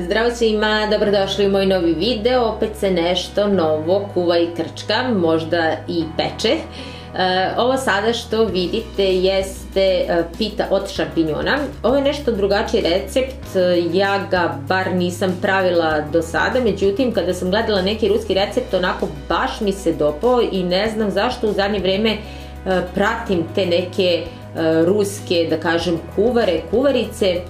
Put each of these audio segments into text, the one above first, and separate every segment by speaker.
Speaker 1: Zdravo svima, dobrodošli u moj novi video, opet se nešto novo kuva i krčka, možda i peče. E, ovo sada što vidite jeste e, pita od šampinjona. Ovo je nešto drugačiji recept, e, ja ga bar nisam pravila do sada, međutim kada sam gledala neki ruski recept onako baš mi se dopao i ne znam zašto u zadnje vreme pratim te neke ruske, da kažem, kuvare, kuvarice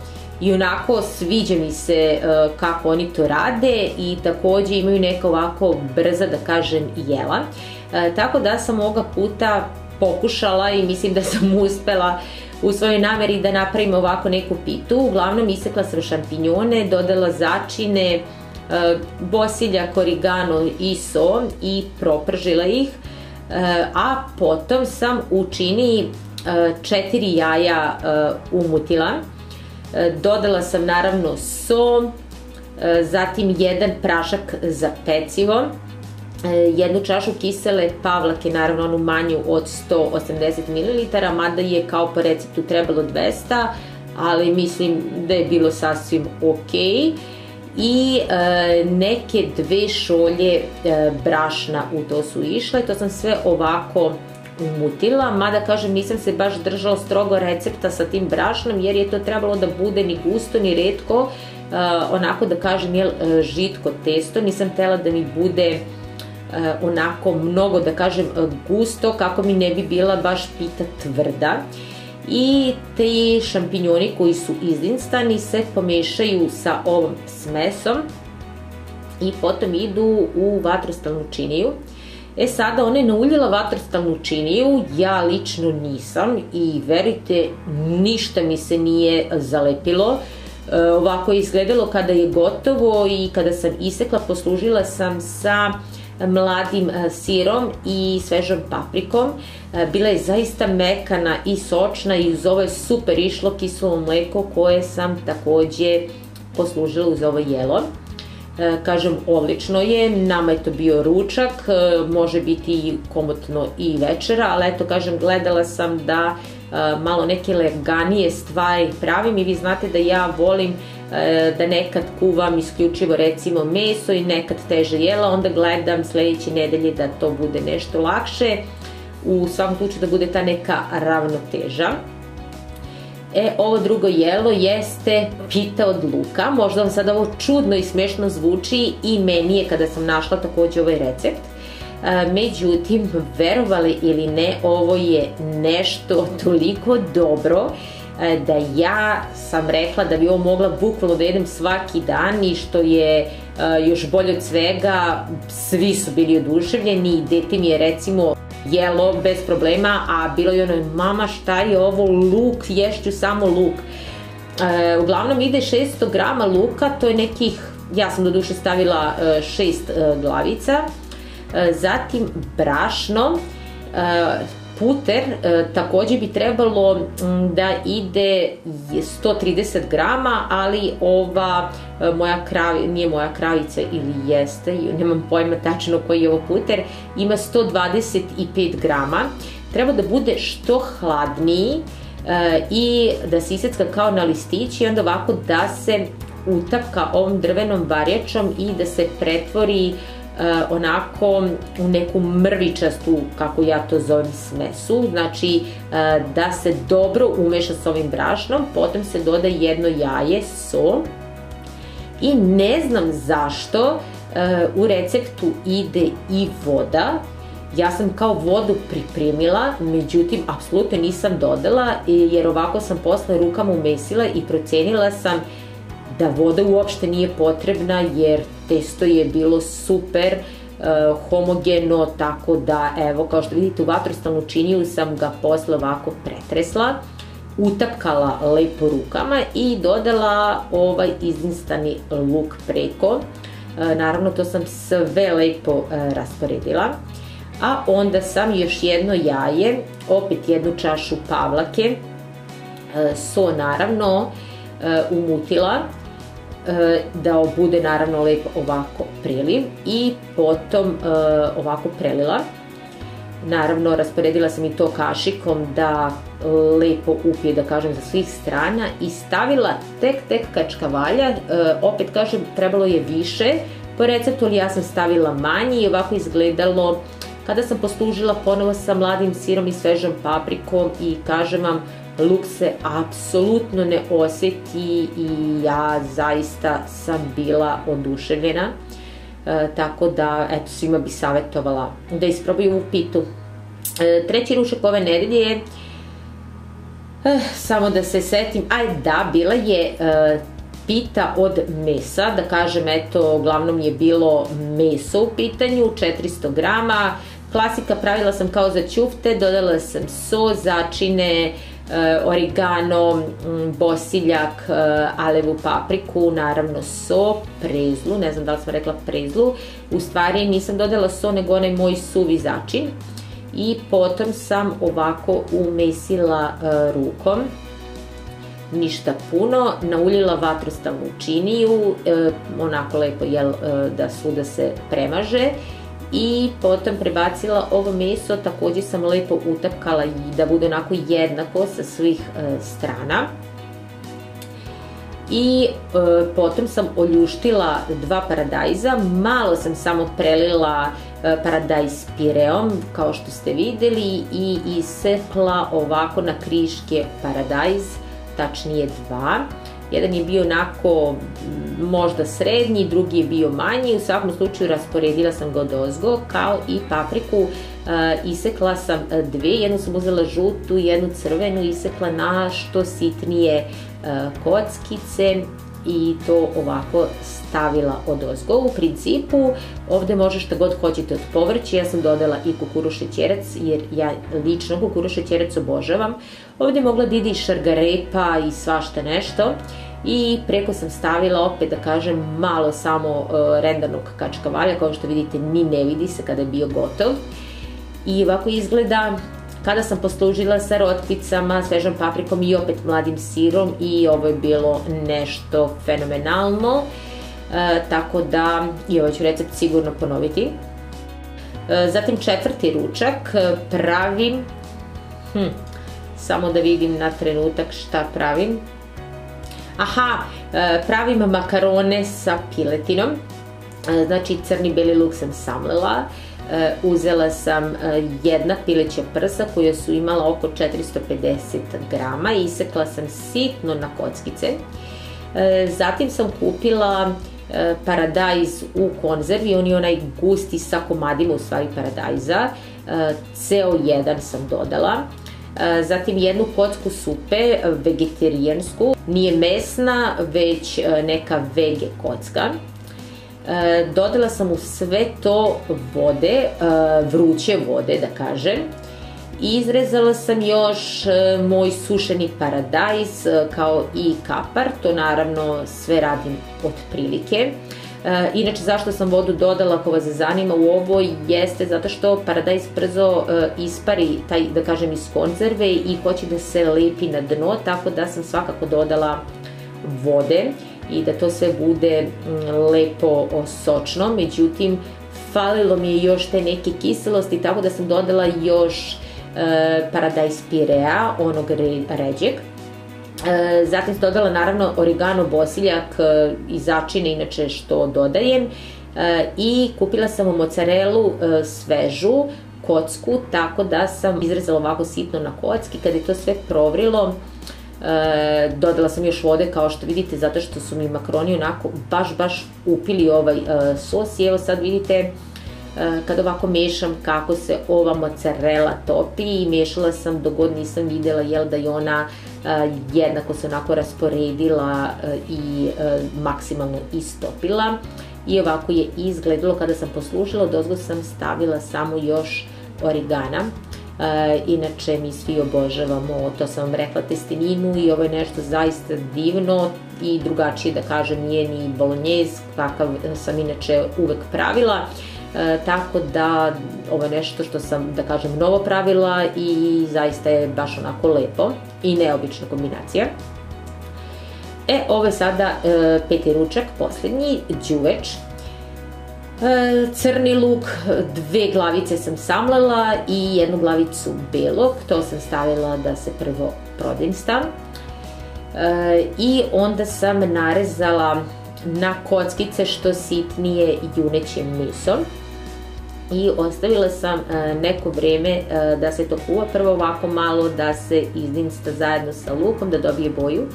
Speaker 1: i onako sviđa mi se uh, kako oni to rade i takođe imaju neka ovako brza da kažem jela. Uh, tako da sam ovoga puta pokušala i mislim da sam uspela u svojoj nameri da napravim ovako neku pitu. Uglavnom isekla sam šampinjone, dodala začine, uh, bosilja, korigano i so i propržila ih. A potom sam u čini četiri jaja umutila E, dodala sam naravno so, e, zatim jedan prašak za pecivo, e, jednu čašu kisele pavlake, naravno onu manju od 180 ml, mada je kao po receptu trebalo 200, ali mislim da je bilo sasvim ok. I e, neke dve šolje e, brašna u to su išle, to sam sve ovako umutila, mada kažem nisam se baš držala strogo recepta sa tim brašnom jer je to trebalo da bude ni gusto ni redko, uh, onako da kažem jel, uh, žitko testo, nisam tela da mi bude uh, onako mnogo da kažem gusto kako mi ne bi bila baš pita tvrda i te šampinjoni koji su izinstani se pomešaju sa ovom smesom i potom idu u vatrostalnu činiju. E sada ona je nauljila vatrostalnu činiju, ja lično nisam i verite, ništa mi se nije zalepilo. E, ovako je izgledalo kada je gotovo i kada sam isekla, poslužila sam sa mladim e, sirom i svežom paprikom. E, bila je zaista mekana i sočna i uz ovo je super išlo kiselo mleko koje sam takođe poslužila uz ovo jelo. E, kažem, odlično je, nama je to bio ručak, e, može biti komotno i večera, ali eto, kažem, gledala sam da e, malo neke leganije stvari pravim i vi znate da ja volim da nekad kuvam isključivo recimo meso i nekad teže jela, onda gledam sledeće nedelje da to bude nešto lakše, u svakom slučaju da bude ta neka ravnoteža. E, ovo drugo jelo jeste pita od luka. Možda vam sad ovo čudno i smešno zvuči i meni je kada sam našla takođe ovaj recept. E, međutim, verovali ili ne, ovo je nešto toliko dobro e, da ja sam rekla da bi ovo mogla bukvalno da jedem svaki dan i što je e, još bolje od svega, svi su bili oduševljeni i dete mi je recimo jelo bez problema, a bilo je ono, mama šta je ovo, luk, ješću samo luk. E, uglavnom ide 600 grama luka, to je nekih, ja sam do duše stavila e, 6 e, glavica, e, zatim brašno, e, puter e, takođe bi trebalo da ide 130 grama, ali ova e, moja kravi, nije moja kravica ili jeste, nemam pojma tačno koji je ovo puter, ima 125 grama. Treba da bude što hladniji e, i da se isecka kao na listić i onda ovako da se utapka ovom drvenom varjačom i da se pretvori uh, onako u neku mrvičastu, kako ja to zovem, smesu. Znači uh, da se dobro umeša s ovim brašnom, potom se doda jedno jaje, so i ne znam zašto uh, u receptu ide i voda, Ja sam kao vodu pripremila, međutim, apsolutno nisam dodala, jer ovako sam posle rukama umesila i procenila sam da voda uopšte nije potrebna jer testo je bilo super uh, homogeno, tako da evo kao što vidite u vatrostalnu činiju sam ga posle ovako pretresla utapkala lepo rukama i dodala ovaj izinstani luk preko. Uh, naravno to sam sve lepo uh, rasporedila. A onda sam još jedno jaje, opet jednu čašu pavlake, so naravno umutila da bude naravno lepo ovako preliv i potom e, ovako prelila. Naravno, rasporedila sam i to kašikom da lepo upije, da kažem, za svih strana i stavila tek, tek kačkavalja, e, opet kažem, trebalo je više po receptu, ali ja sam stavila manje i ovako izgledalo kada sam poslužila ponovo sa mladim sirom i svežom paprikom i kažem vam, luk se apsolutno ne oseti i ja zaista sam bila oduševljena. E, tako da, eto, svima bi savjetovala da isprobaju ovu pitu. E, treći rušak ove nedelje je, e, samo da se setim, aj da, bila je e, pita od mesa, da kažem, eto, uglavnom je bilo meso u pitanju, 400 grama, klasika pravila sam kao za ćufte, dodala sam so, začine, origano, mm, bosiljak, eh, alevu papriku, naravno so, prezlu, ne znam da li sam rekla prezlu, u stvari nisam dodala so nego onaj moj suvi začin. I potom sam ovako umesila eh, rukom. Ništa puno, nauljila vatrostavnu činiju, onako lepo jel, da svuda se premaže i potom prebacila ovo meso, takođe sam lepo utapkala i da bude onako jednako sa svih e, strana. I e, potom sam oljuštila dva paradajza, malo sam samo prelila e, paradajz pireom, kao što ste videli, i isekla ovako na kriške paradajz, tačnije dva. Jedan je bio onako možda srednji, drugi je bio manji, u svakom slučaju rasporedila sam ga od ozgo, kao i papriku, isekla sam dve, jednu sam uzela žutu, jednu crvenu, isekla na što sitnije kockice i to ovako stavila od ozgo. U principu ovde može šta god hoćete od povrća, ja sam dodala i kukuru šećerac jer ja lično kukuru šećerac obožavam. Ovde mogla da ide i šargarepa i svašta nešto i preko sam stavila opet da kažem malo samo uh, rendanog kačkavalja kao što vidite ni ne vidi se kada je bio gotov i ovako izgleda kada sam poslužila sa rotkvicama, svežom paprikom i opet mladim sirom i ovo je bilo nešto fenomenalno. E, tako da i ovaj ću recept sigurno ponoviti. E, zatim četvrti ručak pravim, hm, samo da vidim na trenutak šta pravim. Aha, e, pravim makarone sa piletinom, e, znači crni beli luk sam samlela, e, uzela sam jedna pileća prsa koja su imala oko 450 grama i isekla sam sitno na kockice. Zatim sam kupila paradajz u konzervi, on je onaj gusti sa komadima u stvari paradajza, ceo jedan sam dodala. Zatim jednu kocku supe, vegetarijansku, nije mesna, već neka vege kocka. Dodala sam u sve to vode, vruće vode da kažem. Izrezala sam još moj sušeni paradajz kao i kapar, to naravno sve radim od prilike. E, inače, zašto sam vodu dodala, ako vas zanima u ovo, jeste zato što paradajz brzo e, ispari taj, da kažem, iz konzerve i hoće da se lepi na dno, tako da sam svakako dodala vode i da to sve bude lepo sočno, međutim, falilo mi je još te neke kiselosti, tako da sam dodala još e, paradajz pirea, onog ređeg, E, zatim sam dodala naravno origano bosiljak e, i začine inače što dodajem. E, i kupila sam mozzarelu svežu kocku tako da sam izrezala ovako sitno na kocki. Kada je to sve provrilo dodala sam još vode kao što vidite zato što su mi makroni onako baš baš upili ovaj sos. I evo sad vidite kad ovako mešam kako se ova mozzarella topi i mešala sam dok god nisam videla jel da je ona jednako se onako rasporedila i maksimalno istopila. I ovako je izgledalo kada sam poslušala, dozgo sam stavila samo još origana inače mi svi obožavamo, to sam vam rekla, testeninu i ovo je nešto zaista divno i drugačije da kažem nije ni bolognese, kakav sam inače uvek pravila. E, tako da ovo je nešto što sam, da kažem, novo pravila i zaista je baš onako lepo i neobična kombinacija. E, ovo je sada e, peti ručak, poslednji, đuveč. E, crni luk, dve glavice sam samlela i jednu glavicu belog, to sam stavila da se prvo prodinsta. E, I onda sam narezala na kockice što sitnije junećim mesom. I ostavila sam e, neko vreme da se to kuva, prvo ovako malo da se izdinsta zajedno sa lukom, da dobije boju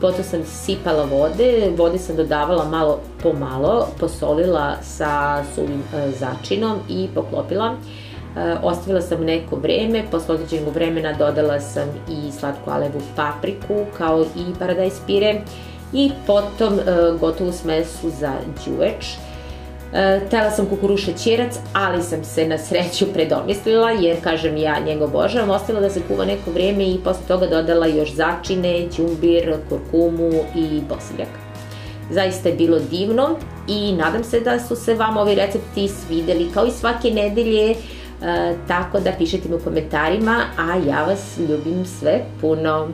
Speaker 1: potom sam sipala vode, vode sam dodavala malo po malo, posolila sa suvim e, začinom i poklopila. E, ostavila sam neko vreme, posle određenog vremena dodala sam i slatku alevu papriku kao i paradajz pire i potom e, gotovu smesu za džuveč E, tela sam kukuruša ćerac, ali sam se na sreću predomislila, jer kažem ja njega obožavam, ostavila da se kuva neko vreme i posle toga dodala još začine, đumbir, kurkumu i bosiljak. Zaista je bilo divno i nadam se da su se vam ovi recepti svideli kao i svake nedelje, e, tako da pišete mi u komentarima, a ja vas ljubim sve puno.